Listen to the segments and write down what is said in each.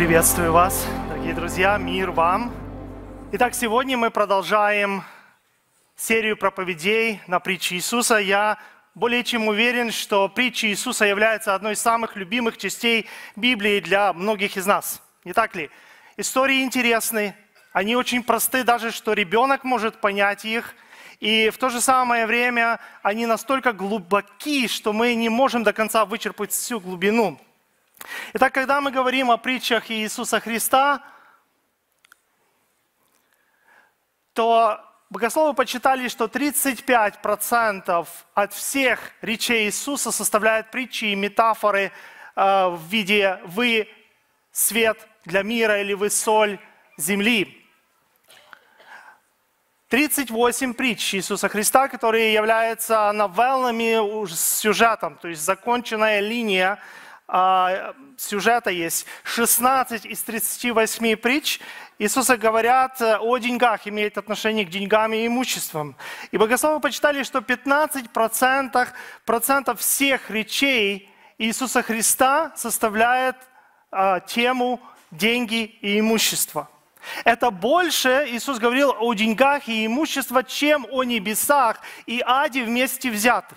Приветствую вас, дорогие друзья, мир вам. Итак, сегодня мы продолжаем серию проповедей на притчи Иисуса. Я более чем уверен, что притчи Иисуса являются одной из самых любимых частей Библии для многих из нас. Не так ли? Истории интересны, они очень просты, даже что ребенок может понять их. И в то же самое время они настолько глубоки, что мы не можем до конца вычерпать всю глубину. Итак, когда мы говорим о притчах Иисуса Христа, то богословы почитали, что 35% от всех речей Иисуса составляют притчи и метафоры э, в виде «вы свет для мира» или «вы соль земли». 38 притч Иисуса Христа, которые являются новеллами сюжетом, то есть законченная линия а, сюжета есть. 16 из 38 притч Иисуса говорят о деньгах, имеет отношение к деньгам и имуществам. И богословы почитали, что 15% процентов всех речей Иисуса Христа составляет а, тему деньги и имущество. Это больше Иисус говорил о деньгах и имуществе, чем о небесах и аде вместе взятых.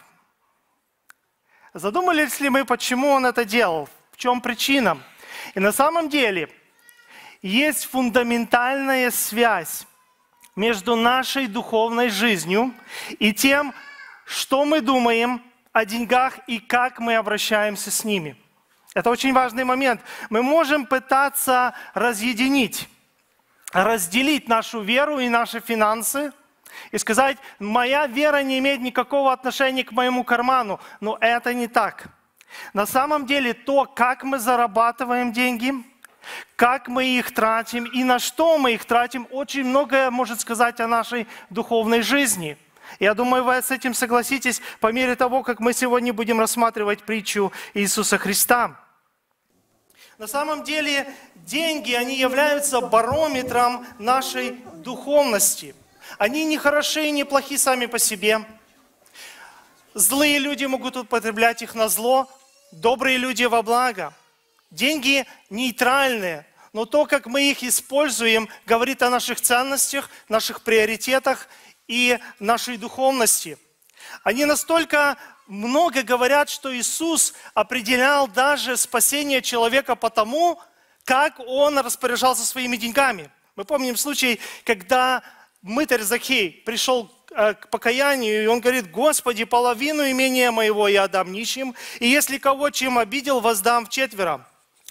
Задумались ли мы, почему Он это делал? В чем причина? И на самом деле есть фундаментальная связь между нашей духовной жизнью и тем, что мы думаем о деньгах и как мы обращаемся с ними. Это очень важный момент. Мы можем пытаться разъединить разделить нашу веру и наши финансы и сказать, моя вера не имеет никакого отношения к моему карману. Но это не так. На самом деле то, как мы зарабатываем деньги, как мы их тратим и на что мы их тратим, очень многое может сказать о нашей духовной жизни. Я думаю, вы с этим согласитесь по мере того, как мы сегодня будем рассматривать притчу Иисуса Христа. На самом деле деньги, они являются барометром нашей духовности. Они не хороши и не плохи сами по себе. Злые люди могут употреблять их на зло, добрые люди во благо. Деньги нейтральные, но то, как мы их используем, говорит о наших ценностях, наших приоритетах и нашей духовности. Они настолько много говорят, что Иисус определял даже спасение человека по тому, как он распоряжался своими деньгами. Мы помним случай, когда мытарь Захей пришел э, к покаянию, и он говорит, Господи, половину имения моего я отдам нищим, и если кого чем обидел, воздам в четверо.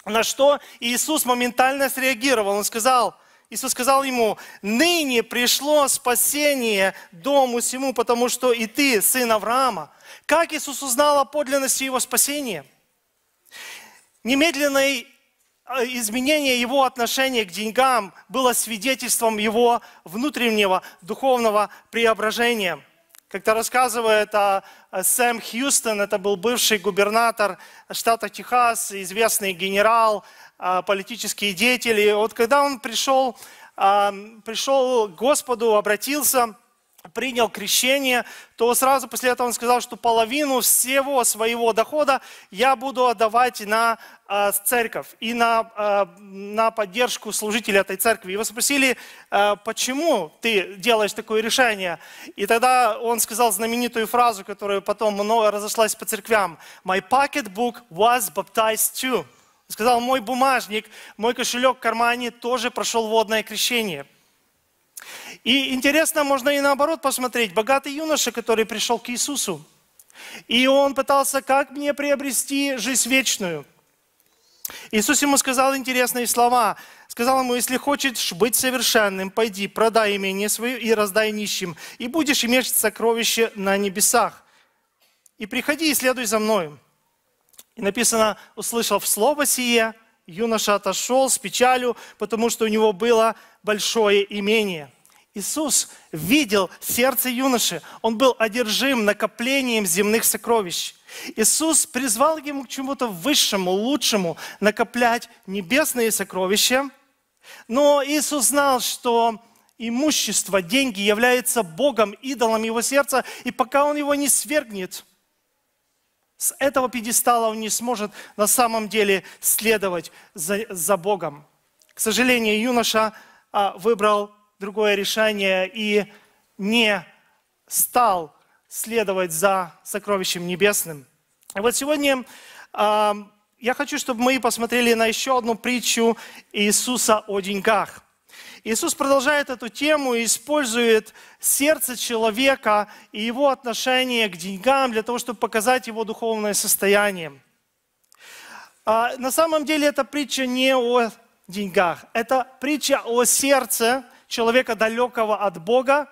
На что Иисус моментально среагировал. Он сказал, Иисус сказал ему, ныне пришло спасение дому всему, потому что и ты, сын Авраама. Как Иисус узнал о подлинности его спасения? Немедленное а, изменение его отношения к деньгам было свидетельством его внутреннего духовного преображения. Как-то рассказывает о Сэм Хьюстон, это был бывший губернатор штата Техас, известный генерал, а, политический деятель. И вот когда он пришел, а, пришел к Господу, обратился, принял крещение, то сразу после этого он сказал, что половину всего своего дохода я буду отдавать на э, церковь и на, э, на поддержку служителей этой церкви. Его спросили, э, почему ты делаешь такое решение? И тогда он сказал знаменитую фразу, которая потом много разошлась по церквям. «My pocketbook was baptized too». Сказал, мой бумажник, мой кошелек в кармане тоже прошел водное крещение. И интересно, можно и наоборот посмотреть. Богатый юноша, который пришел к Иисусу, и он пытался, как мне приобрести жизнь вечную. Иисус ему сказал интересные слова. Сказал ему, если хочешь быть совершенным, пойди, продай имение свое и раздай нищим, и будешь иметь сокровище на небесах. И приходи и следуй за мною. И написано, услышав слово сие, юноша отошел с печалью, потому что у него было большое имение. Иисус видел сердце юноши. Он был одержим накоплением земных сокровищ. Иисус призвал ему к чему-то высшему, лучшему, накоплять небесные сокровища. Но Иисус знал, что имущество, деньги является Богом, идолом его сердца, и пока он его не свергнет С этого пьедестала он не сможет на самом деле следовать за, за Богом. К сожалению, юноша а, выбрал другое решение и не стал следовать за сокровищем небесным. И вот сегодня а, я хочу, чтобы мы посмотрели на еще одну притчу Иисуса о деньгах. Иисус продолжает эту тему и использует сердце человека и его отношение к деньгам для того, чтобы показать его духовное состояние. А на самом деле эта притча не о деньгах, это притча о сердце человека далекого от Бога,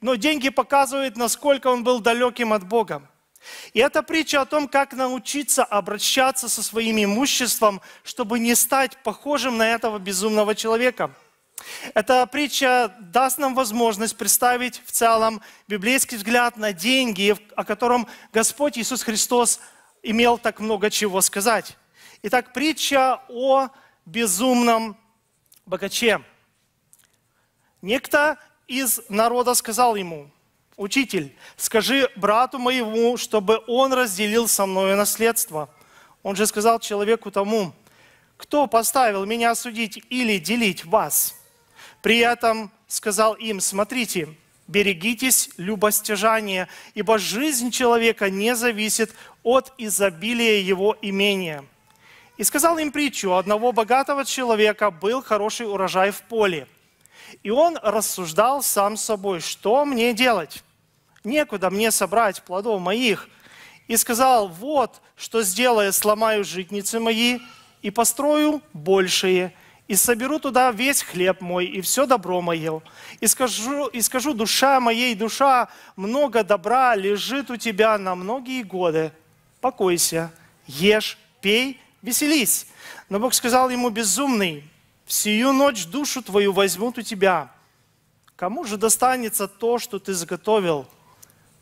но деньги показывают, насколько он был далеким от Бога. И это притча о том, как научиться обращаться со своим имуществом, чтобы не стать похожим на этого безумного человека – эта притча даст нам возможность представить в целом библейский взгляд на деньги, о котором Господь Иисус Христос имел так много чего сказать. Итак, притча о безумном богаче. Некто из народа сказал ему, «Учитель, скажи брату моему, чтобы он разделил со мною наследство». Он же сказал человеку тому, «Кто поставил меня судить или делить вас?» При этом сказал им, смотрите, берегитесь любостяжания, ибо жизнь человека не зависит от изобилия его имения. И сказал им притчу, одного богатого человека был хороший урожай в поле. И он рассуждал сам собой, что мне делать? Некуда мне собрать плодов моих. И сказал, вот, что сделаю, сломаю житницы мои и построю большие, и соберу туда весь хлеб мой и все добро мое. И скажу, и скажу душа моей, душа, много добра лежит у тебя на многие годы. Покойся, ешь, пей, веселись. Но Бог сказал ему, безумный, в сию ночь душу твою возьмут у тебя. Кому же достанется то, что ты заготовил?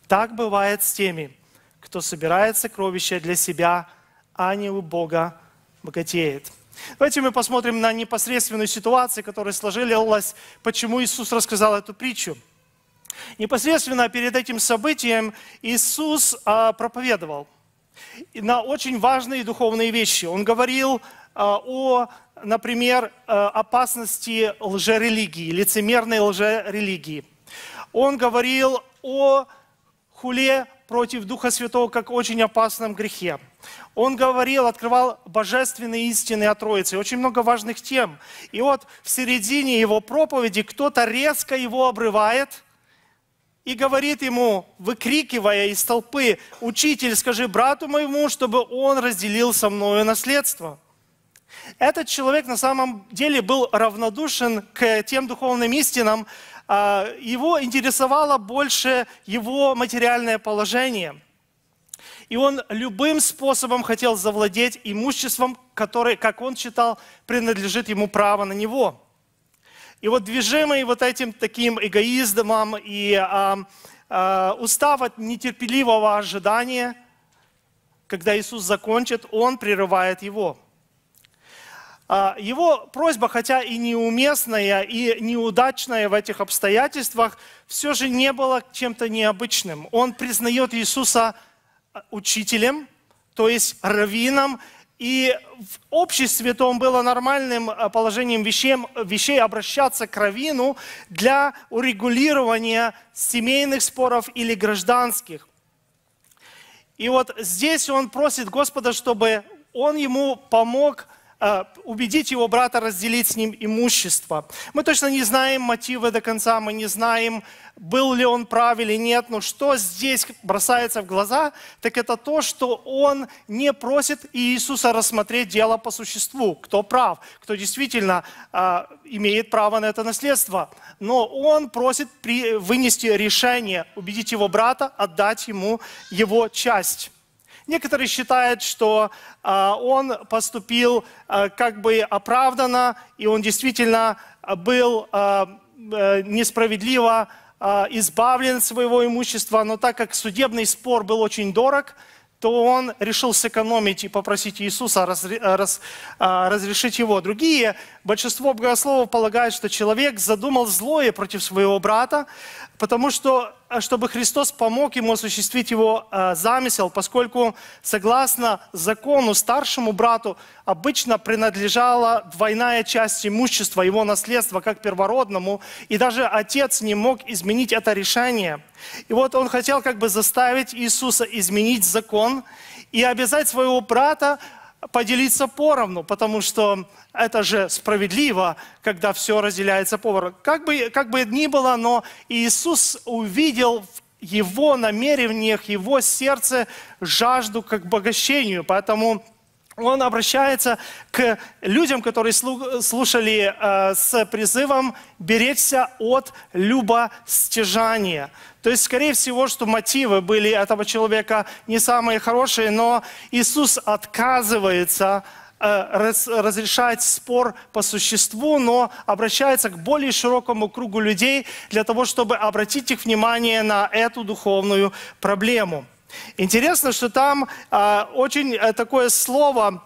Так бывает с теми, кто собирает сокровища для себя, а не у Бога богатеет. Давайте мы посмотрим на непосредственную ситуацию, которая сложилась, почему Иисус рассказал эту притчу. Непосредственно перед этим событием Иисус а, проповедовал на очень важные духовные вещи. Он говорил а, о, например, а, опасности лжерелигии, лицемерной лжерелигии. Он говорил о хуле против Духа Святого как очень опасном грехе. Он говорил, открывал божественные истины о Троице, очень много важных тем. И вот в середине его проповеди кто-то резко его обрывает и говорит ему, выкрикивая из толпы, «Учитель, скажи брату моему, чтобы он разделил со мною наследство». Этот человек на самом деле был равнодушен к тем духовным истинам, а, его интересовало больше его материальное положение. И он любым способом хотел завладеть имуществом, которое, как он считал, принадлежит ему право на него. И вот движимый вот этим таким эгоизмом и а, а, устав от нетерпеливого ожидания, когда Иисус закончит, он прерывает его – его просьба, хотя и неуместная, и неудачная в этих обстоятельствах, все же не была чем-то необычным. Он признает Иисуса а, учителем, то есть раввином, и в обществе то он было нормальным а, положением вещей, вещей обращаться к раввину для урегулирования семейных споров или гражданских. И вот здесь он просит Господа, чтобы он ему помог – убедить его брата разделить с ним имущество. Мы точно не знаем мотивы до конца, мы не знаем, был ли он прав или нет, но что здесь бросается в глаза, так это то, что он не просит Иисуса рассмотреть дело по существу, кто прав, кто действительно э, имеет право на это наследство. Но он просит при, вынести решение, убедить его брата, отдать ему его часть. Некоторые считают, что а, он поступил а, как бы оправданно, и он действительно был а, э, несправедливо избавлен своего имущества, но так как судебный спор был очень дорог, то он решил сэкономить и попросить Иисуса разрешить его. Другие, большинство богословов полагают, что человек задумал злое против своего брата, потому что чтобы Христос помог ему осуществить его э, замысел, поскольку, согласно закону, старшему брату обычно принадлежала двойная часть имущества, его наследства, как первородному, и даже отец не мог изменить это решение. И вот он хотел как бы заставить Иисуса изменить закон и обязать своего брата поделиться поровну, потому что это же справедливо, когда все разделяется поровну. Как бы, как бы ни было, но Иисус увидел в его намерениях, его сердце жажду к обогащению, поэтому он обращается к людям, которые слушали э, с призывом беречься от любостяжания. То есть, скорее всего, что мотивы были этого человека не самые хорошие, но Иисус отказывается э, разрешать спор по существу, но обращается к более широкому кругу людей для того, чтобы обратить их внимание на эту духовную проблему. Интересно, что там э, очень э, такое слово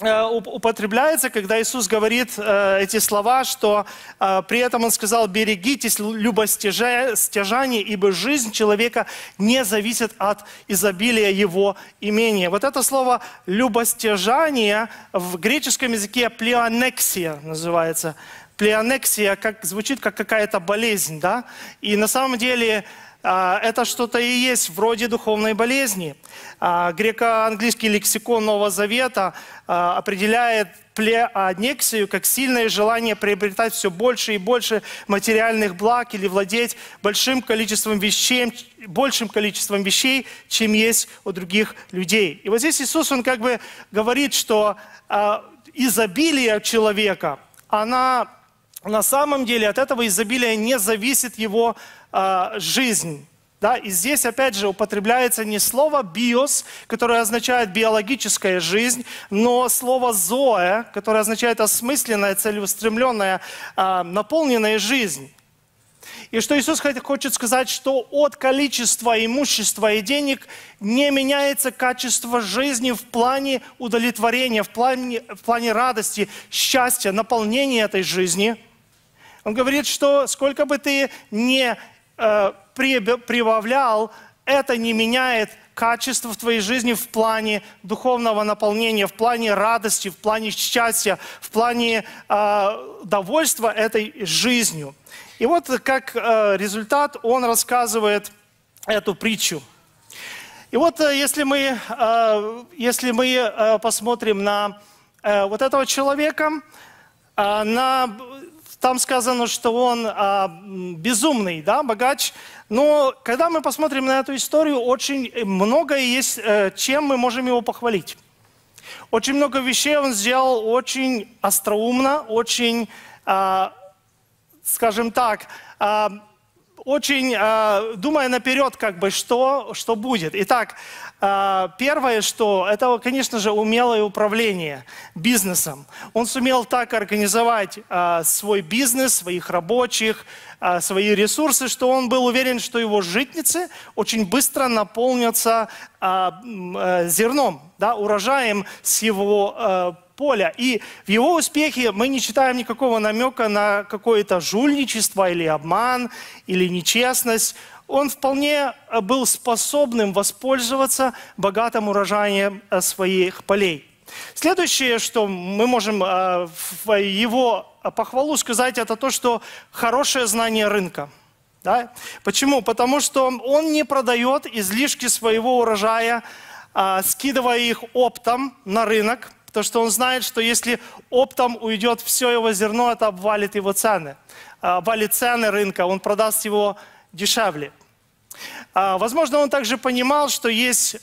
э, употребляется, когда Иисус говорит э, эти слова, что э, при этом Он сказал, берегитесь любостяжания, ибо жизнь человека не зависит от изобилия его имения. Вот это слово любостяжание в греческом языке плеонексия называется. Плеонексия как, звучит как какая-то болезнь, да? И на самом деле это что-то и есть вроде духовной болезни. А, греко-английский лексикон Нового Завета а, определяет плеонексию как сильное желание приобретать все больше и больше материальных благ или владеть большим количеством вещей, большим количеством вещей, чем есть у других людей. И вот здесь Иисус, Он как бы говорит, что изобилие человека, она на самом деле от этого изобилия не зависит его э, жизнь. Да? И здесь опять же употребляется не слово «биос», которое означает биологическая жизнь, но слово «зоэ», которое означает осмысленная, целеустремленная, э, наполненная жизнь. И что Иисус хочет сказать, что от количества имущества и денег не меняется качество жизни в плане удовлетворения, в плане, в плане радости, счастья, наполнения этой жизни – он говорит, что сколько бы ты не э, прибавлял, это не меняет качество в твоей жизни в плане духовного наполнения, в плане радости, в плане счастья, в плане э, довольства этой жизнью. И вот как э, результат он рассказывает эту притчу. И вот э, если мы, э, если мы э, посмотрим на э, вот этого человека, э, на там сказано, что он а, безумный, да, богач. Но когда мы посмотрим на эту историю, очень многое есть, э, чем мы можем его похвалить. Очень много вещей он сделал очень остроумно, очень, а, скажем так, а, очень а, думая наперед, как бы, что, что будет. Итак, первое, что это, конечно же, умелое управление бизнесом. Он сумел так организовать а, свой бизнес, своих рабочих, а, свои ресурсы, что он был уверен, что его житницы очень быстро наполнятся зерном, да, урожаем с его поля. И в его успехе мы не читаем никакого намека на какое-то жульничество или обман, или нечестность он вполне э, был способным воспользоваться богатым урожаем э, своих полей. Следующее, что мы можем э, в его похвалу сказать, это то, что хорошее знание рынка. Да? Почему? Потому что он не продает излишки своего урожая, скидывая их оптом на рынок, потому что он знает, что если оптом уйдет все его зерно, это обвалит его цены. Обвалит цены рынка, он продаст его дешевле. А, возможно, он также понимал, что есть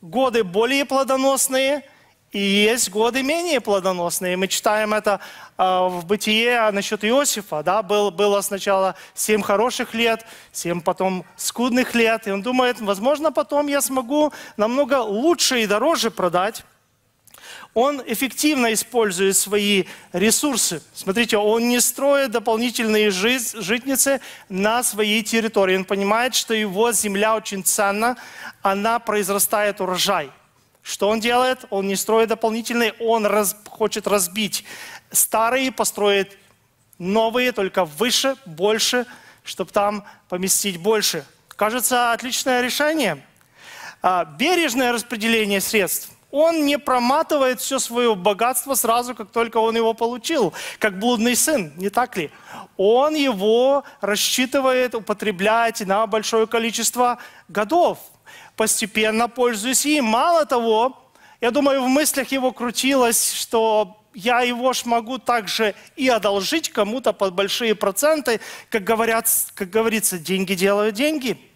годы более плодоносные и есть годы менее плодоносные. Мы читаем это а, в Бытие насчет Иосифа. Да? Был, было сначала семь хороших лет, семь потом скудных лет. И он думает, возможно, потом я смогу намного лучше и дороже продать он эффективно использует свои ресурсы. Смотрите, он не строит дополнительные житницы на своей территории. Он понимает, что его земля очень ценна, она произрастает урожай. Что он делает? Он не строит дополнительные, он раз, хочет разбить старые, построить новые, только выше, больше, чтобы там поместить больше. Кажется, отличное решение. А, бережное распределение средств. Он не проматывает все свое богатство сразу, как только он его получил, как блудный сын, не так ли? Он его рассчитывает употреблять на большое количество годов, постепенно пользуясь им. Мало того, я думаю, в мыслях его крутилось, что я его ж могу также и одолжить кому-то под большие проценты, как, говорят, как говорится, деньги делают деньги –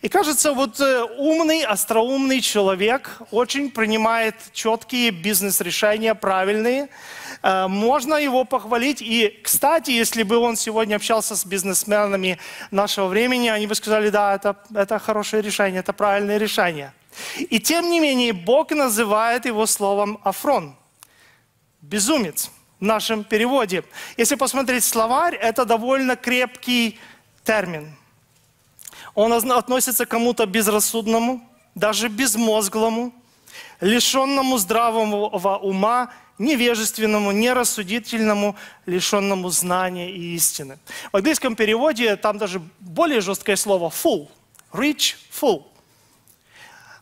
и кажется, вот э, умный, остроумный человек очень принимает четкие бизнес-решения, правильные. Э, можно его похвалить. И, кстати, если бы он сегодня общался с бизнесменами нашего времени, они бы сказали, да, это, это хорошее решение, это правильное решение. И тем не менее, Бог называет его словом «афрон» – безумец в нашем переводе. Если посмотреть словарь, это довольно крепкий термин – он относится к кому-то безрассудному, даже безмозглому, лишенному здравого ума, невежественному, нерассудительному, лишенному знания и истины. В английском переводе там даже более жесткое слово «full», «rich», «full».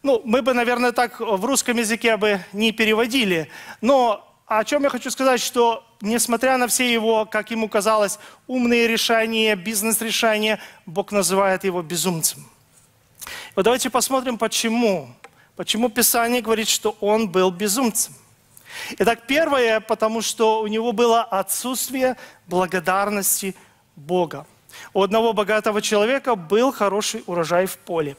Ну, мы бы, наверное, так в русском языке бы не переводили, но о чем я хочу сказать, что несмотря на все его, как ему казалось, умные решения, бизнес-решения, Бог называет его безумцем. Вот давайте посмотрим, почему. Почему Писание говорит, что он был безумцем. Итак, первое, потому что у него было отсутствие благодарности Бога. У одного богатого человека был хороший урожай в поле.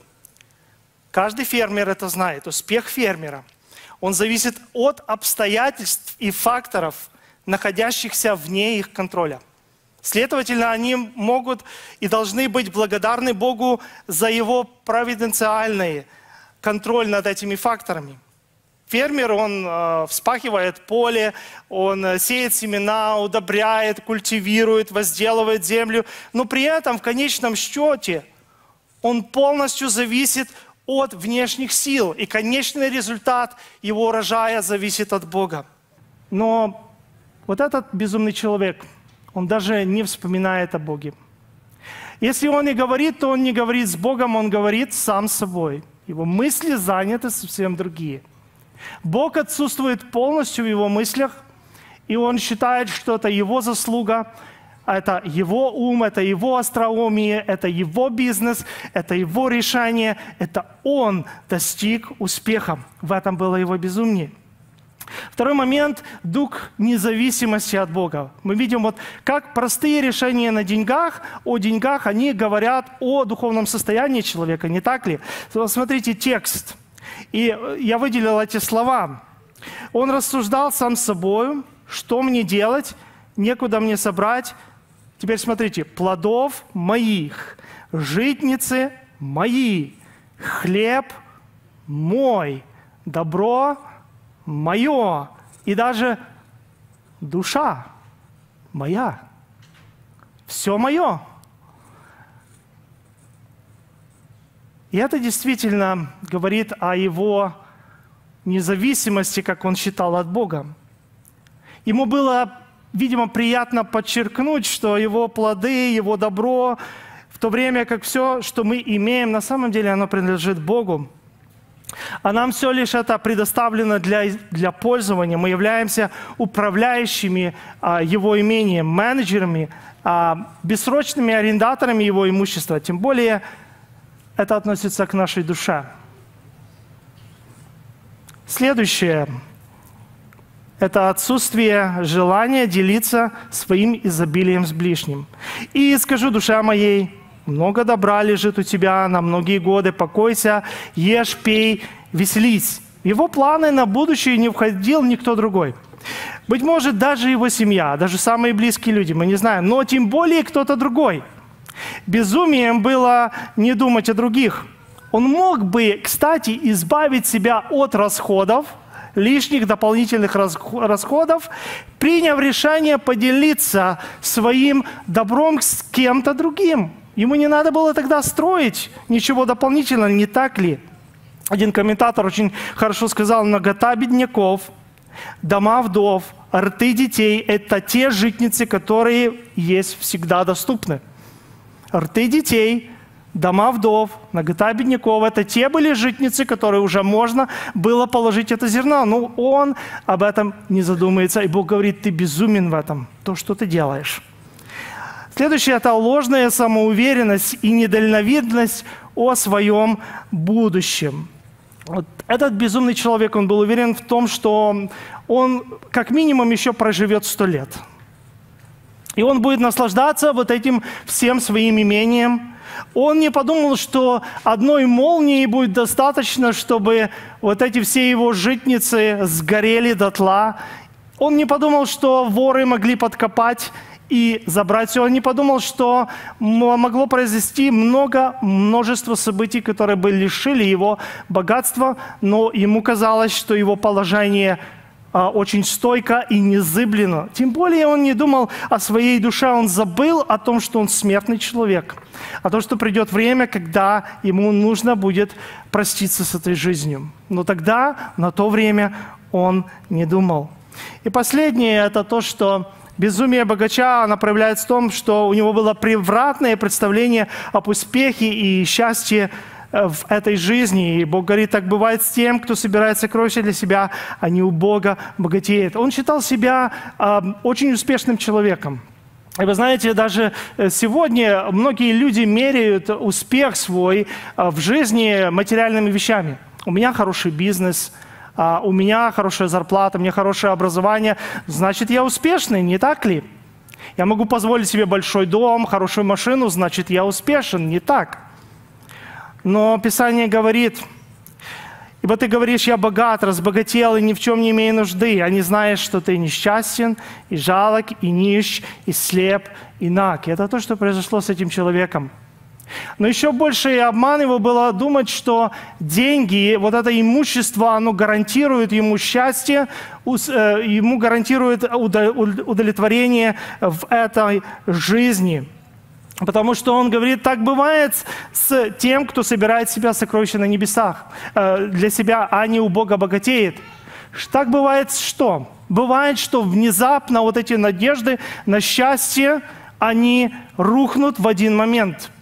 Каждый фермер это знает. Успех фермера – он зависит от обстоятельств и факторов, находящихся вне их контроля. Следовательно, они могут и должны быть благодарны Богу за его провиденциальный контроль над этими факторами. Фермер, он э, вспахивает поле, он э, сеет семена, удобряет, культивирует, возделывает землю, но при этом в конечном счете он полностью зависит от внешних сил, и конечный результат его урожая зависит от Бога. Но вот этот безумный человек, он даже не вспоминает о Боге. Если он и говорит, то он не говорит с Богом, он говорит сам с собой. Его мысли заняты совсем другие. Бог отсутствует полностью в его мыслях, и он считает, что это его заслуга, это его ум, это его остроумие, это его бизнес, это его решение, это он достиг успеха. В этом было его безумие. Второй момент – дух независимости от Бога. Мы видим, вот, как простые решения на деньгах, о деньгах, они говорят о духовном состоянии человека, не так ли? Смотрите текст. И я выделил эти слова. Он рассуждал сам с собой, что мне делать, некуда мне собрать, Теперь смотрите, плодов моих, житницы мои, хлеб мой, добро мое и даже душа моя. Все мое. И это действительно говорит о его независимости, как он считал от Бога. Ему было видимо, приятно подчеркнуть, что его плоды, его добро, в то время как все, что мы имеем, на самом деле оно принадлежит Богу. А нам все лишь это предоставлено для, для пользования. Мы являемся управляющими а, его имением, менеджерами, а, бессрочными арендаторами его имущества. Тем более это относится к нашей душе. Следующее это отсутствие желания делиться своим изобилием с ближним. И скажу, душа моей, много добра лежит у тебя на многие годы, покойся, ешь, пей, веселись. Его планы на будущее не входил никто другой. Быть может, даже его семья, даже самые близкие люди, мы не знаем, но тем более кто-то другой. Безумием было не думать о других. Он мог бы, кстати, избавить себя от расходов – лишних дополнительных расходов, приняв решение поделиться своим добром с кем-то другим. Ему не надо было тогда строить ничего дополнительного, не так ли? Один комментатор очень хорошо сказал, нагота бедняков, дома вдов, рты детей – это те житницы, которые есть всегда доступны. рты детей, дома вдов, нагота бедняков. Это те были житницы, которые уже можно было положить это зерно. Но он об этом не задумается. И Бог говорит, ты безумен в этом, то, что ты делаешь. Следующее – это ложная самоуверенность и недальновидность о своем будущем. Вот этот безумный человек, он был уверен в том, что он как минимум еще проживет сто лет. И он будет наслаждаться вот этим всем своим имением. Он не подумал, что одной молнии будет достаточно, чтобы вот эти все его житницы сгорели дотла. Он не подумал, что воры могли подкопать и забрать все. Он не подумал, что могло произойти много, множество событий, которые бы лишили его богатства, но ему казалось, что его положение очень стойко и незыблемо. Тем более он не думал о своей душе, он забыл о том, что он смертный человек, о том, что придет время, когда ему нужно будет проститься с этой жизнью. Но тогда, на то время, он не думал. И последнее – это то, что Безумие богача, она проявляется в том, что у него было превратное представление об успехе и счастье в этой жизни. И Бог говорит, так бывает с тем, кто собирает сокровища для себя, а не у Бога богатеет. Он считал себя э, очень успешным человеком. И вы знаете, даже э, сегодня многие люди меряют успех свой э, в жизни материальными вещами. У меня хороший бизнес – у меня хорошая зарплата, у меня хорошее образование, значит, я успешный, не так ли? Я могу позволить себе большой дом, хорошую машину, значит, я успешен, не так? Но Писание говорит, ибо ты говоришь, я богат, разбогател и ни в чем не имею нужды, а не знаешь, что ты несчастен, и жалок, и нищ, и слеп, и наг. И это то, что произошло с этим человеком – но еще больше обман его было думать, что деньги, вот это имущество, оно гарантирует ему счастье, э, ему гарантирует удовлетворение в этой жизни. Потому что он говорит, так бывает с тем, кто собирает себя сокровища на небесах э, для себя, а не у Бога богатеет. Так бывает что? Бывает, что внезапно вот эти надежды на счастье, они рухнут в один момент –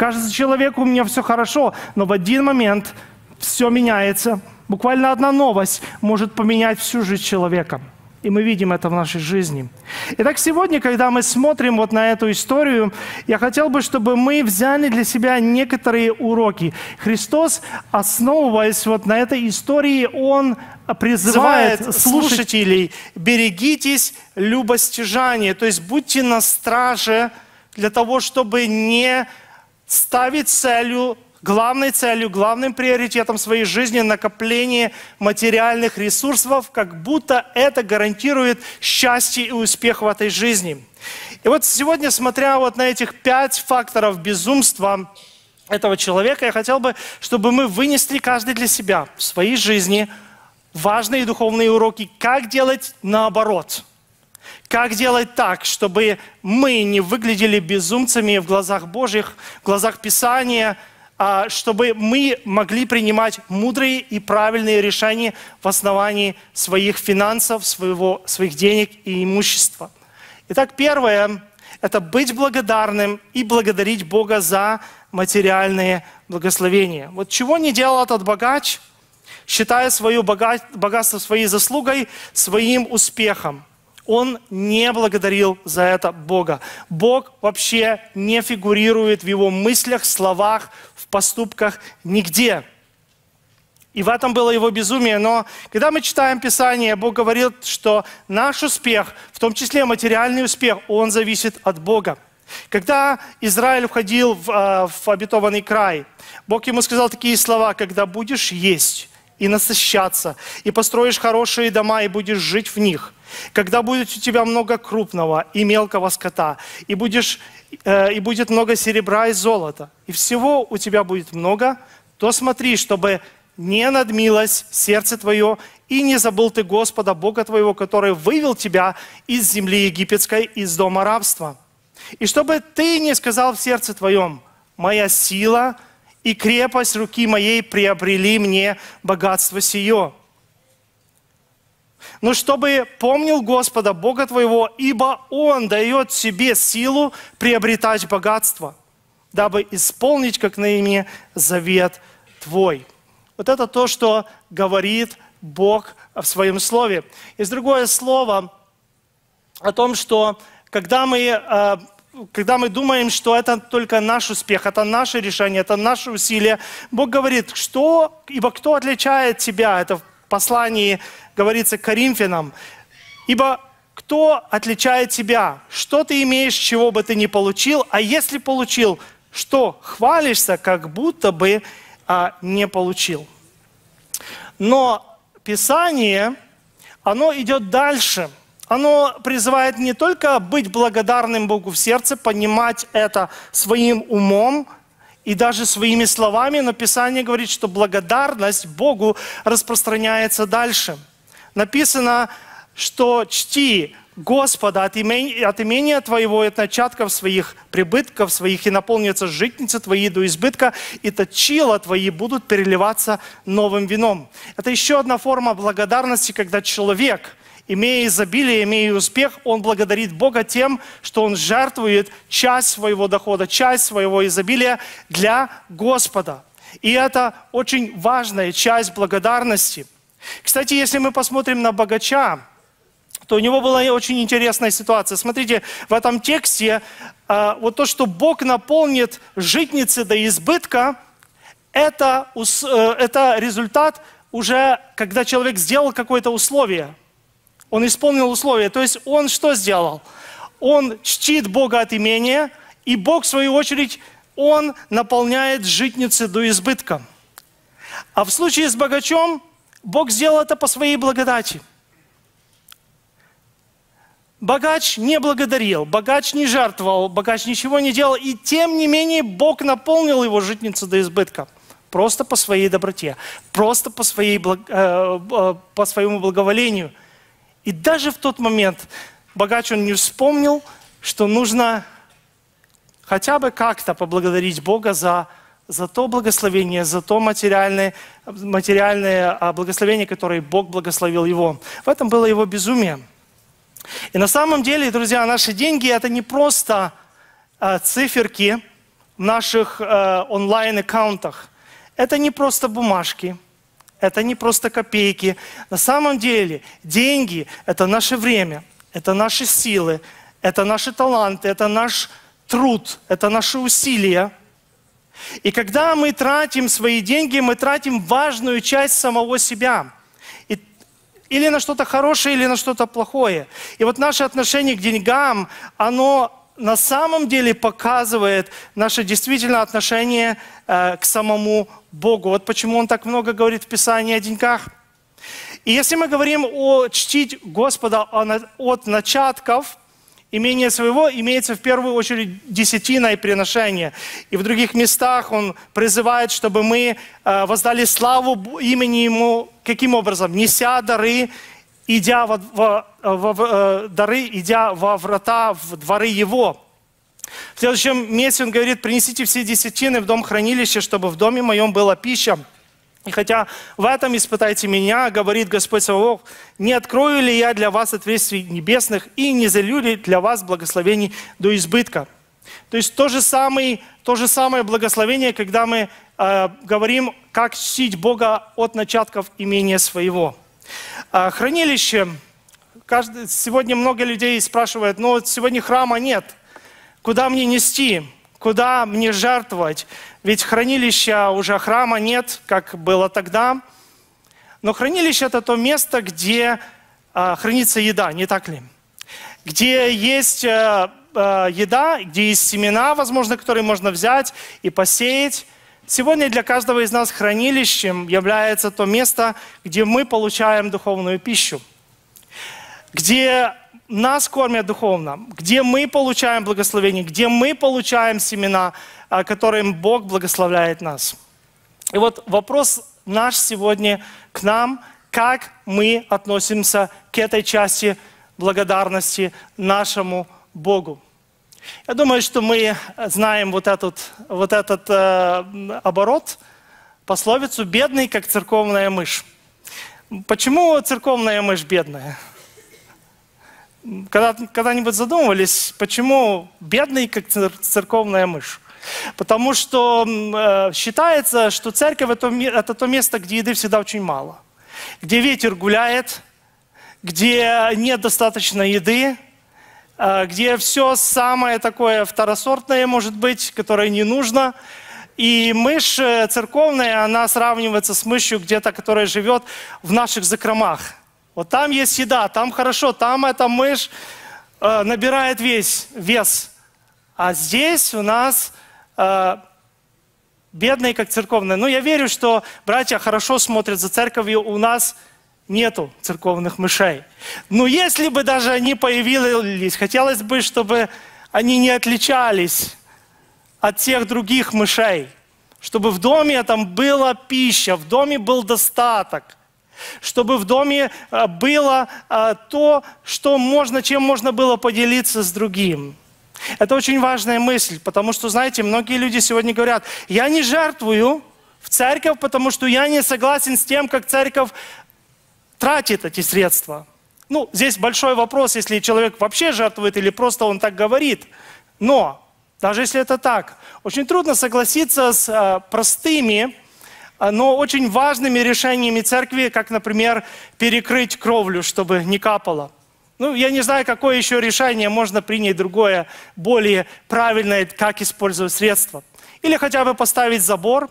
Кажется человеку, у меня все хорошо, но в один момент все меняется. Буквально одна новость может поменять всю жизнь человека. И мы видим это в нашей жизни. Итак, сегодня, когда мы смотрим вот на эту историю, я хотел бы, чтобы мы взяли для себя некоторые уроки. Христос, основываясь вот на этой истории, Он призывает слушателей, берегитесь любостяжания, то есть будьте на страже для того, чтобы не ставить целью, главной целью, главным приоритетом своей жизни накопление материальных ресурсов, как будто это гарантирует счастье и успех в этой жизни. И вот сегодня, смотря вот на этих пять факторов безумства этого человека, я хотел бы, чтобы мы вынесли каждый для себя в своей жизни важные духовные уроки, как делать наоборот – как делать так, чтобы мы не выглядели безумцами в глазах Божьих, в глазах Писания, чтобы мы могли принимать мудрые и правильные решения в основании своих финансов, своего, своих денег и имущества. Итак, первое – это быть благодарным и благодарить Бога за материальные благословения. Вот чего не делал этот богач, считая свое богатство своей заслугой, своим успехом – он не благодарил за это Бога. Бог вообще не фигурирует в его мыслях, словах, в поступках нигде. И в этом было его безумие. Но когда мы читаем Писание, Бог говорит, что наш успех, в том числе материальный успех, он зависит от Бога. Когда Израиль входил в, э, в обетованный край, Бог ему сказал такие слова, когда будешь есть и насыщаться, и построишь хорошие дома, и будешь жить в них – когда будет у тебя много крупного и мелкого скота, и, будешь, э, и будет много серебра и золота, и всего у тебя будет много, то смотри, чтобы не надмилось сердце твое, и не забыл ты Господа, Бога твоего, который вывел тебя из земли египетской, из дома рабства. И чтобы ты не сказал в сердце твоем, моя сила и крепость руки моей приобрели мне богатство сие но чтобы помнил Господа, Бога твоего, ибо Он дает себе силу приобретать богатство. дабы исполнить, как на имя, завет Твой. Вот это то, что говорит Бог в Своем Слове. Есть другое слово о том, что когда мы, э, когда мы думаем, что это только наш успех, это наше решение, это наши усилия, Бог говорит, что, ибо кто отличает тебя, это послании говорится Коринфянам, ибо кто отличает тебя? Что ты имеешь, чего бы ты ни получил? А если получил, что хвалишься, как будто бы а, не получил? Но Писание, оно идет дальше. Оно призывает не только быть благодарным Богу в сердце, понимать это своим умом и даже своими словами, но Писание говорит, что благодарность Богу распространяется дальше. Написано, что чти Господа от имени от имения Твоего от начатков своих прибытков своих, и наполнятся житницы Твои до избытка, и точила Твои будут переливаться новым вином. Это еще одна форма благодарности, когда человек, имея изобилие, имея успех, он благодарит Бога тем, что он жертвует часть своего дохода, часть своего изобилия для Господа. И это очень важная часть благодарности. Кстати, если мы посмотрим на богача, то у него была очень интересная ситуация. Смотрите, в этом тексте а, вот то, что Бог наполнит житницы до избытка, это, э, это результат уже, когда человек сделал какое-то условие. Он исполнил условие. То есть он что сделал? Он чтит Бога от имения, и Бог, в свою очередь, он наполняет житницы до избытка. А в случае с богачом Бог сделал это по своей благодати – Богач не благодарил, богач не жертвовал, богач ничего не делал, и тем не менее Бог наполнил его житницу до избытка. Просто по своей доброте, просто по, своей, э, э, по своему благоволению. И даже в тот момент богач он не вспомнил, что нужно хотя бы как-то поблагодарить Бога за, за то благословение, за то материальное, материальное а, благословение, которое Бог благословил его. В этом было его безумие. И на самом деле, друзья, наши деньги это не просто э, циферки в наших э, онлайн-аккаунтах. Это не просто бумажки, это не просто копейки. На самом деле деньги – это наше время, это наши силы, это наши таланты, это наш труд, это наши усилия. И когда мы тратим свои деньги, мы тратим важную часть самого себя – или на что-то хорошее, или на что-то плохое. И вот наше отношение к деньгам, оно на самом деле показывает наше действительно отношение э, к самому Богу. Вот почему он так много говорит в Писании о деньгах. И если мы говорим о чтить Господа от начатков, Имение своего имеется в первую очередь десятина и приношение. И в других местах он призывает, чтобы мы э, воздали славу имени Ему. Каким образом? Неся дары, идя во, во, во, во, э, дары, идя во врата, в дворы Его. В следующем месте он говорит, принесите все десятины в дом хранилища, чтобы в доме моем была пища. И хотя в этом испытайте меня, говорит Господь Саваоф, не открою ли я для вас отверстий небесных и не залью ли для вас благословений до избытка. То есть то же самое, то же самое благословение, когда мы э, говорим, как чтить Бога от начатков имения своего. Э, хранилище. Каждый, сегодня много людей спрашивают, ну вот сегодня храма нет, куда мне нести? Куда мне жертвовать? Ведь хранилища уже храма нет, как было тогда. Но хранилище это то место, где а, хранится еда, не так ли? Где есть а, а, еда, где есть семена, возможно, которые можно взять и посеять. Сегодня для каждого из нас хранилищем является то место, где мы получаем духовную пищу, где нас кормят духовно, где мы получаем благословение, где мы получаем семена, а, которым Бог благословляет нас. И вот вопрос наш сегодня к нам, как мы относимся к этой части благодарности нашему Богу. Я думаю, что мы знаем вот этот, вот этот э, оборот, пословицу «бедный, как церковная мышь». Почему церковная мышь бедная? Когда, когда-нибудь задумывались, почему бедный, как церковная мышь? Потому что э, считается, что церковь это, это то место, где еды всегда очень мало. Где ветер гуляет, где нет достаточно еды, где все самое такое второсортное, может быть, которое не нужно. И мышь э, церковная, она сравнивается с мышью где-то, которая живет в наших закромах. Вот там есть еда, там хорошо, там эта мышь э, набирает весь вес. А здесь у нас э, бедные, как церковные. Но я верю, что братья хорошо смотрят за церковью. У нас нету церковных мышей. Но если бы даже они появились, хотелось бы, чтобы они не отличались от тех других мышей. Чтобы в доме там была пища, в доме был достаток. Чтобы в доме э, было э, то, что можно, чем можно было поделиться с другим. Это очень важная мысль, потому что, знаете, многие люди сегодня говорят, я не жертвую в церковь, потому что я не согласен с тем, как церковь тратит эти средства. Ну, здесь большой вопрос, если человек вообще жертвует или просто он так говорит. Но, даже если это так, очень трудно согласиться с э, простыми, э, но очень важными решениями церкви, как, например, перекрыть кровлю, чтобы не капало. Ну, я не знаю, какое еще решение можно принять другое, более правильное, как использовать средства. Или хотя бы поставить забор,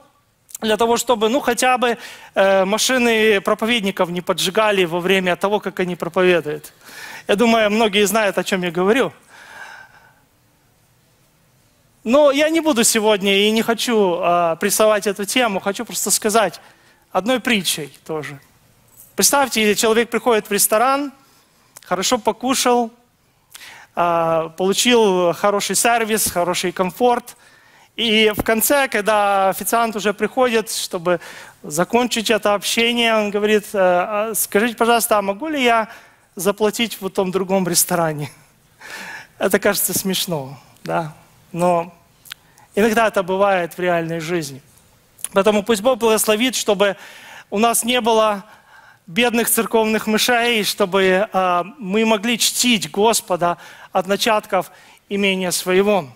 для того, чтобы, ну, хотя бы э, машины проповедников не поджигали во время того, как они проповедуют. Я думаю, многие знают, о чем я говорю. Но я не буду сегодня и не хочу э, прессовать эту тему, хочу просто сказать одной притчей тоже. Представьте, человек приходит в ресторан, хорошо покушал, а, получил хороший сервис, хороший комфорт. И в конце, когда официант уже приходит, чтобы закончить это общение, он говорит, «Э, а скажите, пожалуйста, а могу ли я заплатить в том другом ресторане? Это кажется смешно, да? Но иногда это бывает в реальной жизни. Поэтому пусть Бог благословит, чтобы у нас не было бедных церковных мышей, чтобы э, мы могли чтить Господа от начатков имения своего.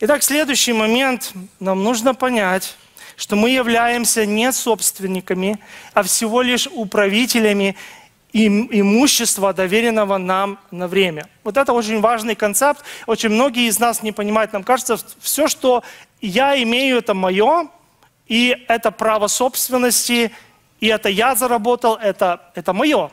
Итак, следующий момент. Нам нужно понять, что мы являемся не собственниками, а всего лишь управителями имущества, доверенного нам на время. Вот это очень важный концепт. Очень многие из нас не понимают. Нам кажется, все, что я имею, это мое, и это право собственности – и это я заработал, это, это мое.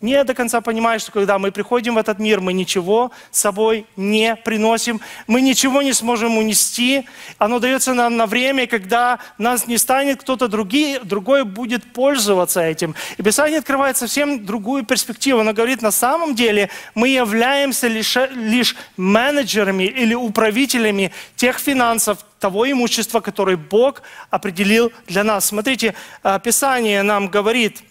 Не до конца понимаешь, что когда мы приходим в этот мир, мы ничего с собой не приносим, мы ничего не сможем унести. Оно дается нам на время, когда нас не станет, кто-то другой, другой будет пользоваться этим. И Писание открывает совсем другую перспективу. Оно говорит, на самом деле мы являемся лишь, лишь менеджерами или управителями тех финансов, того имущества, которое Бог определил для нас. Смотрите, а, Писание нам говорит,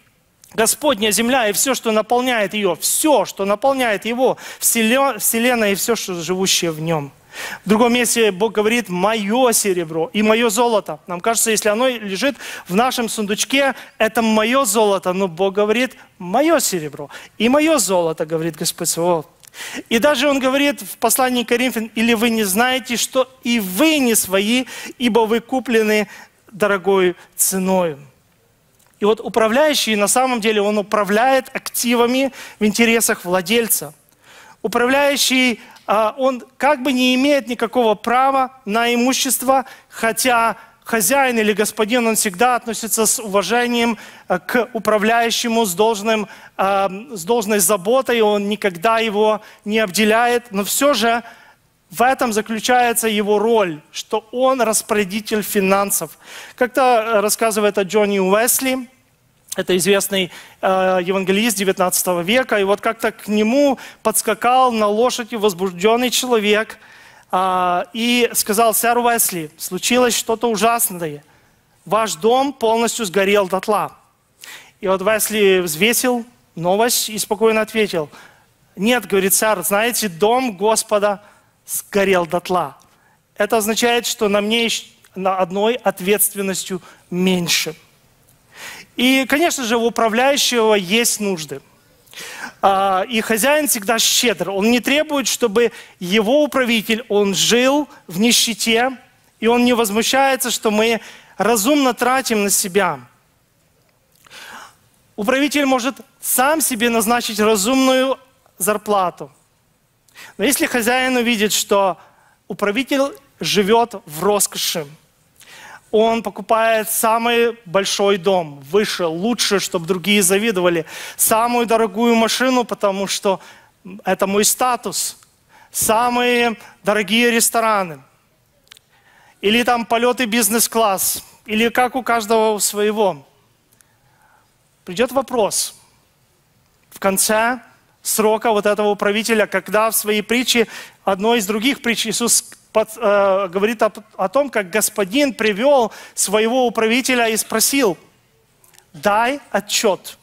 Господня земля и все, что наполняет ее, все, что наполняет его, вселенная и все, что живущее в нем. В другом месте Бог говорит, мое серебро и мое золото. Нам кажется, если оно лежит в нашем сундучке, это мое золото. Но Бог говорит, мое серебро и мое золото, говорит Господь Саваоф. И даже он говорит в послании к Коринфян, или вы не знаете, что и вы не свои, ибо вы куплены дорогой ценой. И вот управляющий, на самом деле, он управляет активами в интересах владельца. Управляющий, а, он как бы не имеет никакого права на имущество, хотя хозяин или господин, он всегда относится с уважением э, к управляющему, с, должным, э, с должной заботой, он никогда его не обделяет, но все же в этом заключается его роль, что он распорядитель финансов. Как-то э, рассказывает о Джонни Уэсли, это известный э, евангелист 19 века, и вот как-то к нему подскакал на лошади возбужденный человек – а, и сказал, сэр Уэсли, случилось что-то ужасное. Ваш дом полностью сгорел дотла. И вот Уэсли взвесил новость и спокойно ответил, нет, говорит сэр, знаете, дом Господа сгорел дотла. Это означает, что на мне на одной ответственностью меньше. И, конечно же, у управляющего есть нужды. А, и хозяин всегда щедр. Он не требует, чтобы его управитель, он жил в нищете, и он не возмущается, что мы разумно тратим на себя. Управитель может сам себе назначить разумную зарплату. Но если хозяин увидит, что управитель живет в роскоши, он покупает самый большой дом, выше, лучше, чтобы другие завидовали, самую дорогую машину, потому что это мой статус, самые дорогие рестораны, или там полеты бизнес-класс, или как у каждого у своего. Придет вопрос в конце срока вот этого управителя, когда в своей притче, одной из других притч Иисус под, э, говорит о, о том, как господин привел своего управителя и спросил, дай отчет.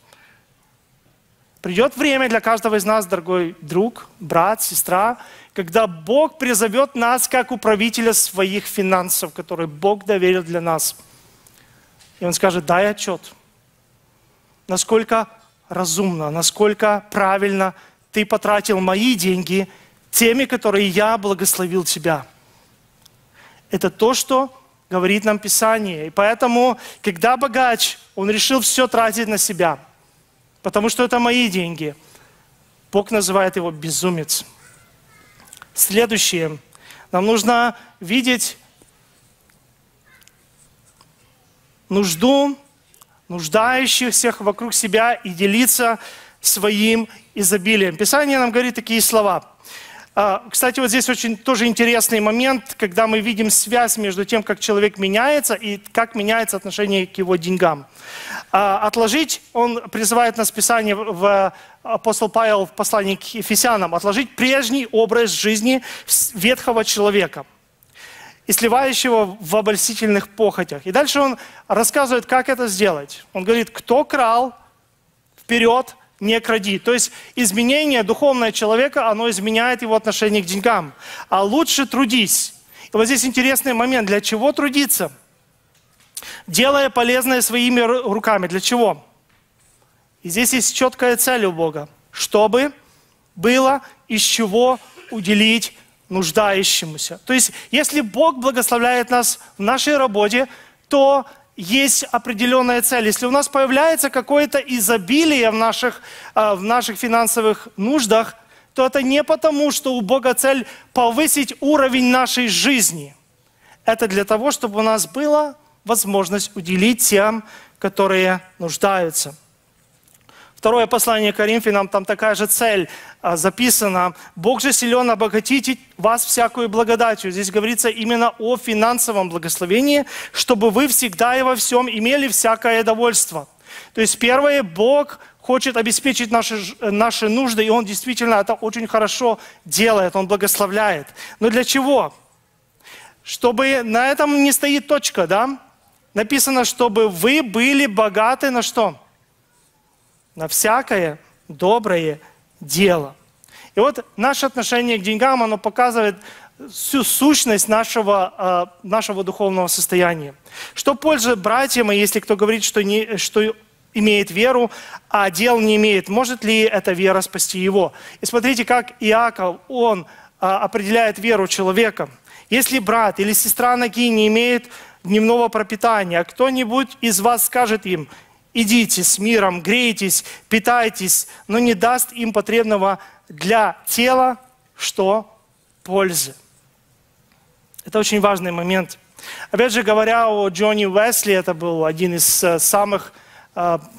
Придет время для каждого из нас, дорогой друг, брат, сестра, когда Бог призовет нас как управителя своих финансов, которые Бог доверил для нас. И Он скажет, дай отчет. Насколько разумно, насколько правильно ты потратил мои деньги теми, которые я благословил тебя. Это то, что говорит нам Писание. И поэтому, когда богач, он решил все тратить на себя, потому что это мои деньги, Бог называет его безумец. Следующее. Нам нужно видеть нужду нуждающихся вокруг себя и делиться своим изобилием. Писание нам говорит такие слова – а, кстати, вот здесь очень тоже интересный момент, когда мы видим связь между тем, как человек меняется и как меняется отношение к его деньгам. А, отложить, он призывает нас Писание в апостол Павел в послании к Ефесянам, отложить прежний образ жизни ветхого человека и сливающего в обольстительных похотях. И дальше он рассказывает, как это сделать. Он говорит, кто крал, вперед, не кради. То есть изменение духовное человека, оно изменяет его отношение к деньгам. А лучше трудись. И вот здесь интересный момент. Для чего трудиться? Делая полезное своими руками. Для чего? И здесь есть четкая цель у Бога. Чтобы было из чего уделить нуждающемуся. То есть, если Бог благословляет нас в нашей работе, то есть определенная цель. Если у нас появляется какое-то изобилие в наших, э, в наших финансовых нуждах, то это не потому, что у Бога цель повысить уровень нашей жизни. Это для того, чтобы у нас была возможность уделить тем, которые нуждаются. Второе послание Коринфянам, там такая же цель а, записана. Бог же силен обогатить вас всякую благодатью. Здесь говорится именно о финансовом благословении, чтобы вы всегда и во всем имели всякое довольство. То есть первое, Бог хочет обеспечить наши, наши нужды, и Он действительно это очень хорошо делает, Он благословляет. Но для чего? Чтобы на этом не стоит точка, да? Написано, чтобы вы были богаты на что? На всякое доброе дело. И вот наше отношение к деньгам, оно показывает всю сущность нашего, а, нашего духовного состояния. Что польза братьям, если кто говорит, что, не, что имеет веру, а дел не имеет, может ли эта вера спасти его? И смотрите, как Иаков, он а, определяет веру человека. Если брат или сестра ноги не имеет дневного пропитания, а кто-нибудь из вас скажет им, идите с миром, грейтесь, питайтесь, но не даст им потребного для тела, что пользы. Это очень важный момент. Опять же, говоря о Джонни Уэсли, это был один из э, самых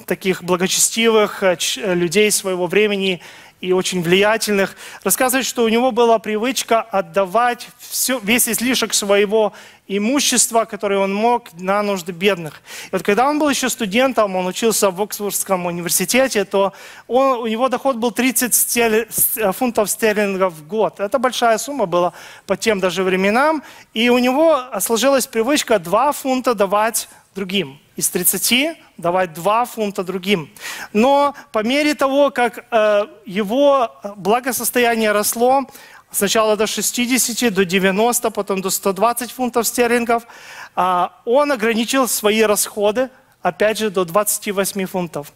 таких благочестивых э, людей своего времени, и очень влиятельных, рассказывает, что у него была привычка отдавать все, весь излишек своего имущества, которое он мог, на нужды бедных. И вот когда он был еще студентом, он учился в Оксфордском университете, то он, у него доход был 30 стель, фунтов стерлингов в год. Это большая сумма была по тем даже временам. И у него сложилась привычка 2 фунта давать другим. Из 30 давать 2 фунта другим. Но по мере того, как э, его благосостояние росло, сначала до 60, до 90, потом до 120 фунтов стерлингов, э, он ограничил свои расходы, опять же, до 28 фунтов.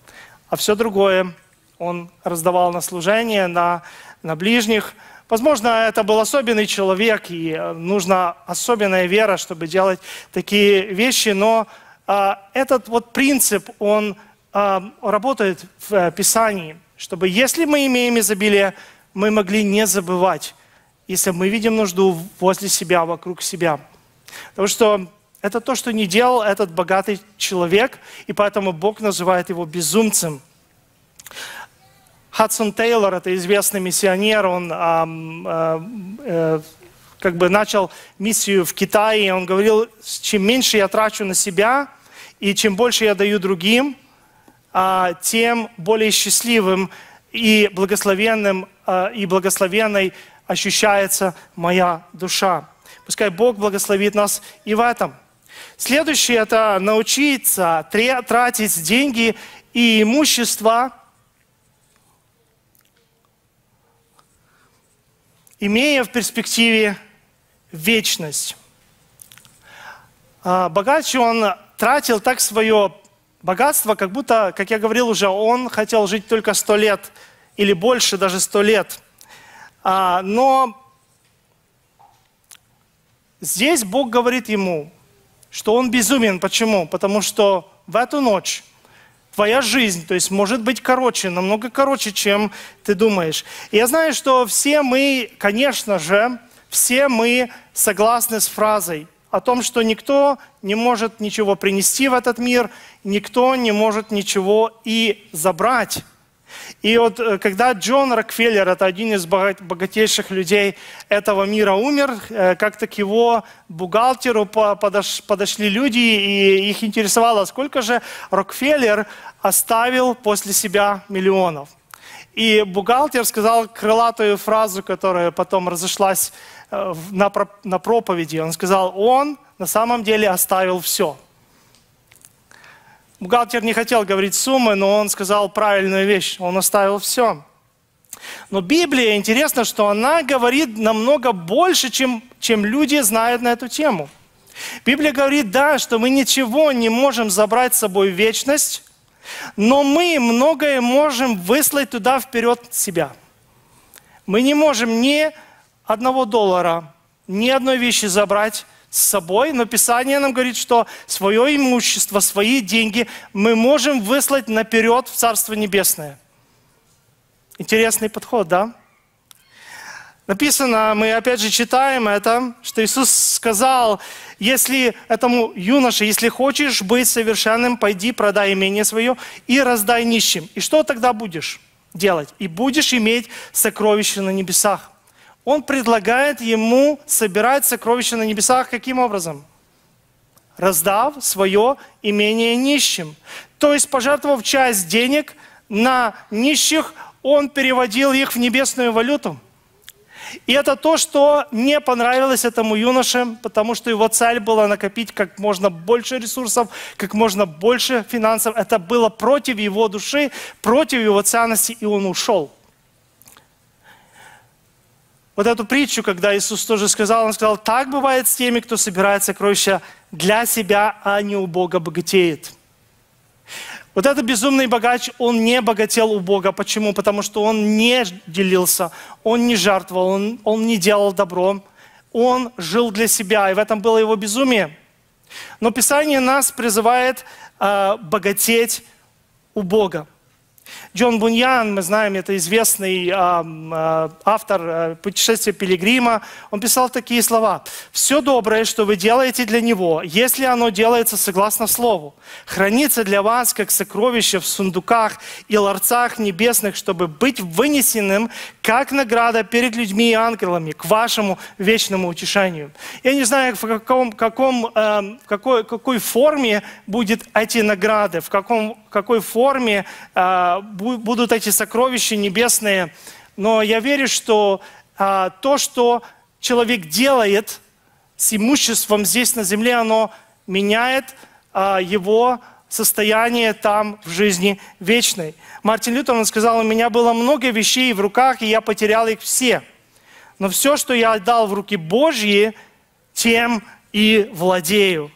А все другое он раздавал на служение, на, на ближних. Возможно, это был особенный человек, и э, нужна особенная вера, чтобы делать такие вещи, но а, этот вот принцип, он а, работает в а, Писании, чтобы если мы имеем изобилие, мы могли не забывать, если мы видим нужду возле себя, вокруг себя. Потому что это то, что не делал этот богатый человек, и поэтому Бог называет его безумцем. Хадсон Тейлор, это известный миссионер, он а, а, а, как бы начал миссию в Китае, и он говорил, чем меньше я трачу на себя, и чем больше я даю другим, а, тем более счастливым и благословенным а, и благословенной ощущается моя душа. Пускай Бог благословит нас и в этом. Следующее – это научиться тратить деньги и имущество, имея в перспективе вечность. А, богач, он тратил так свое богатство, как будто, как я говорил уже, он хотел жить только сто лет или больше, даже сто лет. А, но здесь Бог говорит ему, что он безумен. Почему? Потому что в эту ночь твоя жизнь, то есть может быть короче, намного короче, чем ты думаешь. И я знаю, что все мы, конечно же, все мы согласны с фразой о том, что никто не может ничего принести в этот мир, никто не может ничего и забрать. И вот э, когда Джон Рокфеллер, это один из богатейших людей этого мира, умер, э, как-то к его бухгалтеру подошли люди, и их интересовало, сколько же Рокфеллер оставил после себя миллионов. И бухгалтер сказал крылатую фразу, которая потом разошлась на, на проповеди. Он сказал, он на самом деле оставил все. Бухгалтер не хотел говорить суммы, но он сказал правильную вещь. Он оставил все. Но Библия, интересно, что она говорит намного больше, чем, чем люди знают на эту тему. Библия говорит, да, что мы ничего не можем забрать с собой в вечность, но мы многое можем выслать туда вперед себя. Мы не можем не одного доллара, ни одной вещи забрать с собой, но Писание нам говорит, что свое имущество, свои деньги мы можем выслать наперед в Царство Небесное. Интересный подход, да? Написано, мы опять же читаем это, что Иисус сказал, если этому юноше, если хочешь быть совершенным, пойди продай имение свое и раздай нищим. И что тогда будешь делать? И будешь иметь сокровища на небесах. Он предлагает ему собирать сокровища на небесах каким образом? Раздав свое имение нищим. То есть, пожертвовав часть денег на нищих, он переводил их в небесную валюту. И это то, что не понравилось этому юноше, потому что его цель была накопить как можно больше ресурсов, как можно больше финансов. Это было против его души, против его ценностей, и он ушел вот эту притчу, когда Иисус тоже сказал, Он сказал, так бывает с теми, кто собирает сокровища для себя, а не у Бога богатеет. Вот этот безумный богач, он не богател у Бога. Почему? Потому что он не делился, он не жертвовал, он, он не делал добро. Он жил для себя, и в этом было его безумие. Но Писание нас призывает э, богатеть у Бога. Джон Буньян, мы знаем, это известный э, э, автор э, «Путешествия Пилигрима», он писал такие слова. «Все доброе, что вы делаете для Него, если оно делается согласно Слову, хранится для вас, как сокровище в сундуках и ларцах небесных, чтобы быть вынесенным, как награда перед людьми и ангелами, к вашему вечному утешению». Я не знаю, в, каком, каком, э, какой, какой форме будут эти награды, в каком, какой форме э, будут эти сокровища небесные. Но я верю, что а, то, что человек делает с имуществом здесь на земле, оно меняет а, его состояние там в жизни вечной. Мартин Лютер он сказал, у меня было много вещей в руках, и я потерял их все. Но все, что я отдал в руки Божьи, тем и владею.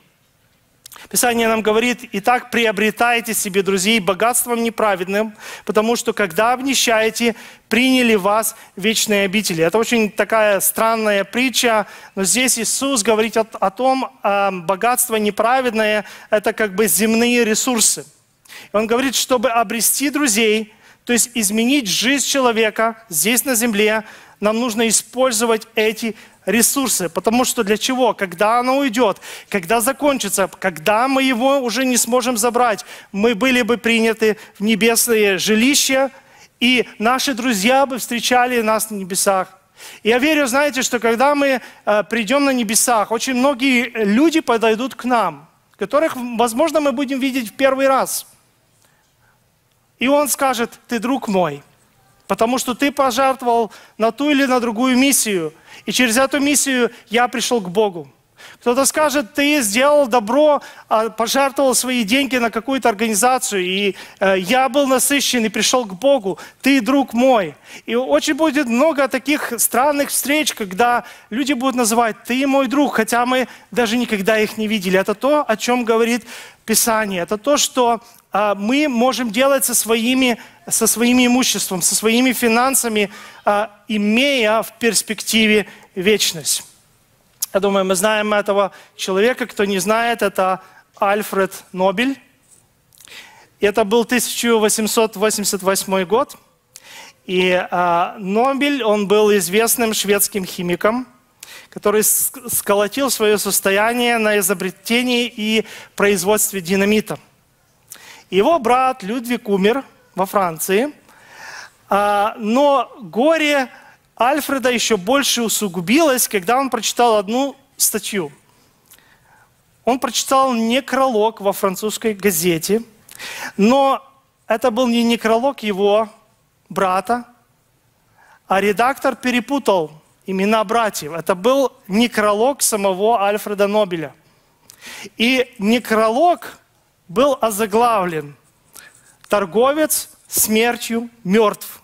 Писание нам говорит, «Итак, приобретайте себе друзей богатством неправедным, потому что, когда обнищаете, приняли вас вечные обители». Это очень такая странная притча, но здесь Иисус говорит о, о том, а богатство неправедное – это как бы земные ресурсы. Он говорит, чтобы обрести друзей, то есть изменить жизнь человека здесь на земле, нам нужно использовать эти ресурсы. Потому что для чего? Когда оно уйдет, когда закончится, когда мы его уже не сможем забрать, мы были бы приняты в небесное жилище, и наши друзья бы встречали нас на небесах. Я верю, знаете, что когда мы э, придем на небесах, очень многие люди подойдут к нам, которых, возможно, мы будем видеть в первый раз. И он скажет, ты друг мой, потому что ты пожертвовал на ту или на другую миссию – и через эту миссию я пришел к Богу. Кто-то скажет, ты сделал добро, а, пожертвовал свои деньги на какую-то организацию, и э, я был насыщен и пришел к Богу, ты друг мой. И очень будет много таких странных встреч, когда люди будут называть, ты мой друг, хотя мы даже никогда их не видели. Это то, о чем говорит Писание. Это то, что а, мы можем делать со, своими, со своим имуществом, со своими финансами, а, имея в перспективе вечность. Я думаю, мы знаем этого человека. Кто не знает, это Альфред Нобель. Это был 1888 год. И а, Нобель, он был известным шведским химиком, который сколотил свое состояние на изобретении и производстве динамита. Его брат Людвиг умер во Франции, а, но горе Альфреда еще больше усугубилось, когда он прочитал одну статью. Он прочитал некролог во французской газете, но это был не некролог его брата, а редактор перепутал имена братьев. Это был некролог самого Альфреда Нобеля. И некролог был озаглавлен «Торговец смертью мертв».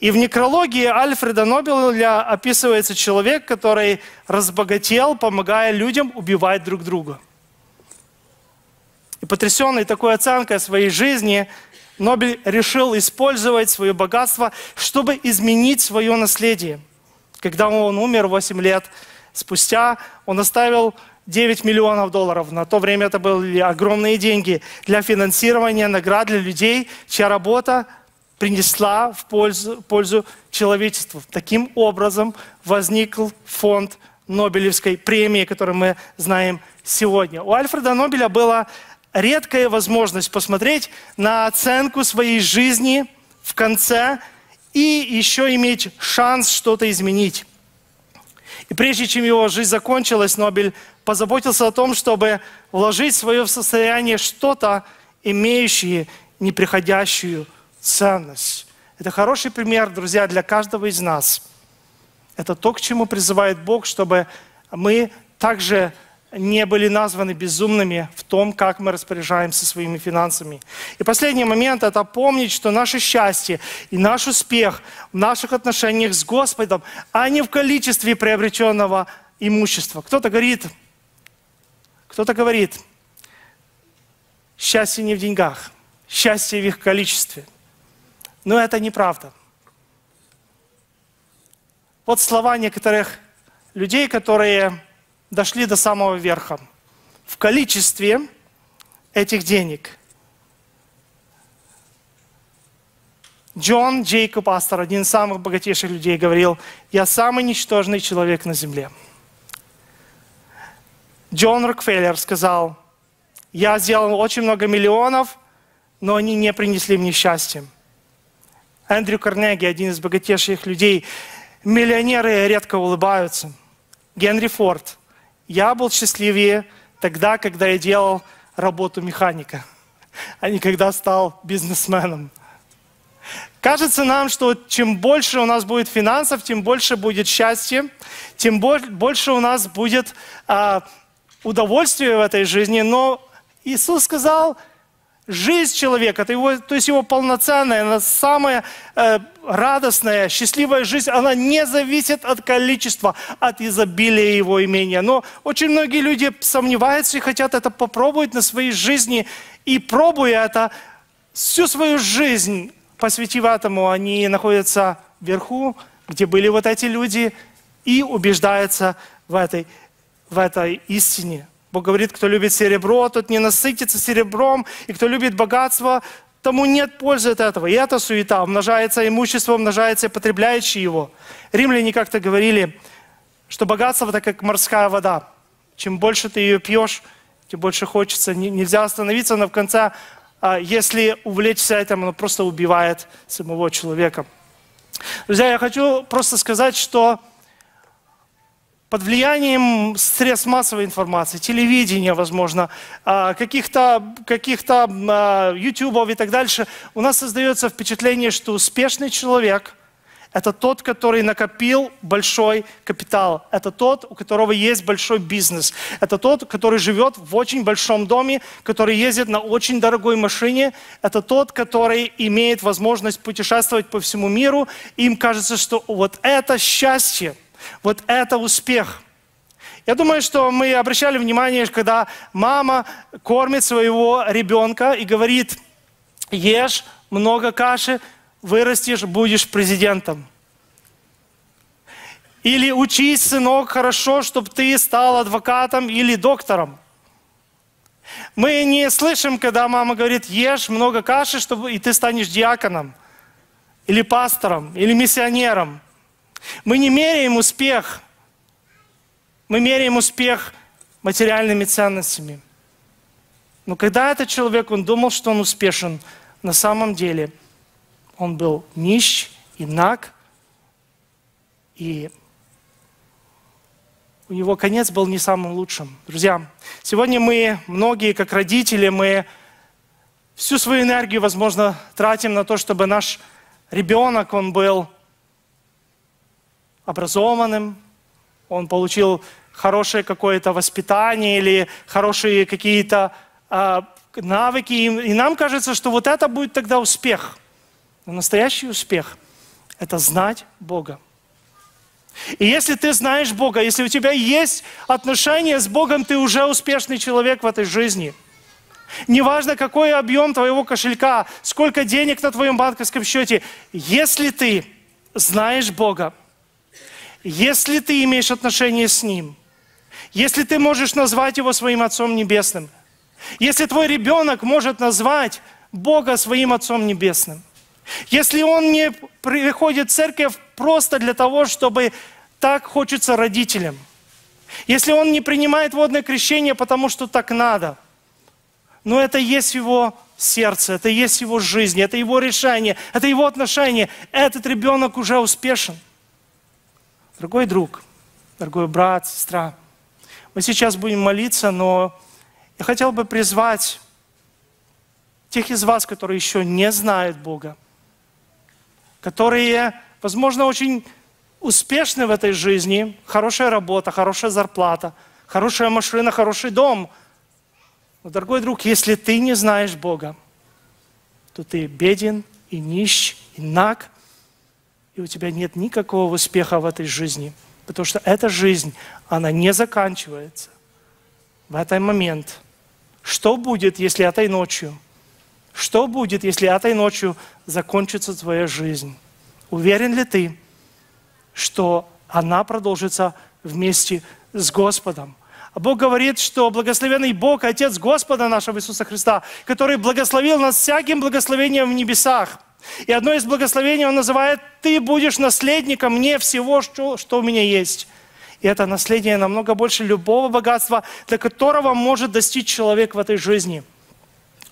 И в некрологии Альфреда Нобеля описывается человек, который разбогател, помогая людям убивать друг друга. И потрясенный такой оценкой своей жизни, Нобель решил использовать свое богатство, чтобы изменить свое наследие. Когда он умер 8 лет спустя, он оставил 9 миллионов долларов. На то время это были огромные деньги для финансирования наград для людей, чья работа принесла в пользу, пользу человечеству. Таким образом возник фонд Нобелевской премии, который мы знаем сегодня. У Альфреда Нобеля была редкая возможность посмотреть на оценку своей жизни в конце и еще иметь шанс что-то изменить. И прежде чем его жизнь закончилась, Нобель позаботился о том, чтобы вложить в свое состояние что-то, имеющее неприходящую ценность. Это хороший пример, друзья, для каждого из нас. Это то, к чему призывает Бог, чтобы мы также не были названы безумными в том, как мы распоряжаемся своими финансами. И последний момент – это помнить, что наше счастье и наш успех в наших отношениях с Господом, а не в количестве приобретенного имущества. Кто-то говорит, кто-то говорит, счастье не в деньгах, счастье в их количестве. Но это неправда. Вот слова некоторых людей, которые дошли до самого верха. В количестве этих денег. Джон Джейкоб Астер, один из самых богатейших людей, говорил, я самый ничтожный человек на земле. Джон Рокфеллер сказал, я сделал очень много миллионов, но они не принесли мне счастья. Эндрю Карнеги, один из богатейших людей, миллионеры редко улыбаются. Генри Форд. Я был счастливее тогда, когда я делал работу механика, а не когда стал бизнесменом. Кажется нам, что чем больше у нас будет финансов, тем больше будет счастья, тем больше у нас будет а, удовольствие в этой жизни. Но Иисус сказал, жизнь человека, это его, то есть его полноценная, она самая э, радостная, счастливая жизнь, она не зависит от количества, от изобилия его имения. Но очень многие люди сомневаются и хотят это попробовать на своей жизни, и пробуя это, всю свою жизнь посвятив этому, они находятся вверху, где были вот эти люди, и убеждаются в этой, в этой истине. Бог говорит, кто любит серебро, тот не насытится серебром, и кто любит богатство, тому нет пользы от этого. И это суета, умножается имущество, умножается потребляющий его. Римляне как-то говорили, что богатство это как морская вода. Чем больше ты ее пьешь, тем больше хочется. Нельзя остановиться, но в конце, а, если увлечься этим, оно просто убивает самого человека. Друзья, я хочу просто сказать, что под влиянием средств массовой информации, телевидения, возможно, а, каких-то каких а, ютубов и так дальше, у нас создается впечатление, что успешный человек – это тот, который накопил большой капитал. Это тот, у которого есть большой бизнес. Это тот, который живет в очень большом доме, который ездит на очень дорогой машине. Это тот, который имеет возможность путешествовать по всему миру. Им кажется, что вот это счастье – вот это успех. Я думаю, что мы обращали внимание, когда мама кормит своего ребенка и говорит, ешь много каши, вырастешь, будешь президентом. Или учись, сынок, хорошо, чтобы ты стал адвокатом или доктором. Мы не слышим, когда мама говорит, ешь много каши, чтобы и ты станешь диаконом, или пастором, или миссионером. Мы не меряем успех. Мы меряем успех материальными ценностями. Но когда этот человек, он думал, что он успешен, на самом деле он был нищ и наг, и у него конец был не самым лучшим. Друзья, сегодня мы, многие как родители, мы всю свою энергию, возможно, тратим на то, чтобы наш ребенок, он был образованным, он получил хорошее какое-то воспитание или хорошие какие-то э, навыки. И, и нам кажется, что вот это будет тогда успех. Но настоящий успех – это знать Бога. И если ты знаешь Бога, если у тебя есть отношения с Богом, ты уже успешный человек в этой жизни. Неважно, какой объем твоего кошелька, сколько денег на твоем банковском счете, если ты знаешь Бога, если ты имеешь отношение с Ним, если ты можешь назвать Его своим Отцом Небесным, если твой ребенок может назвать Бога своим Отцом Небесным, если он не приходит в церковь просто для того, чтобы так хочется родителям, если он не принимает водное крещение, потому что так надо, но это есть его сердце, это есть его жизнь, это его решение, это его отношение, этот ребенок уже успешен – Дорогой друг, дорогой брат, сестра, мы сейчас будем молиться, но я хотел бы призвать тех из вас, которые еще не знают Бога, которые, возможно, очень успешны в этой жизни, хорошая работа, хорошая зарплата, хорошая машина, хороший дом. Но, дорогой друг, если ты не знаешь Бога, то ты беден и нищ, и наг – и у тебя нет никакого успеха в этой жизни. Потому что эта жизнь, она не заканчивается в этот момент. Что будет, если этой ночью? Что будет, если этой ночью закончится твоя жизнь? Уверен ли ты, что она продолжится вместе с Господом? А Бог говорит, что благословенный Бог, Отец Господа нашего Иисуса Христа, который благословил нас всяким благословением в небесах – и одно из благословений он называет, ты будешь наследником мне всего, что, что у меня есть. И это наследие намного больше любого богатства, до которого может достичь человек в этой жизни.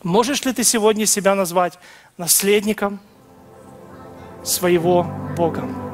Можешь ли ты сегодня себя назвать наследником своего Бога?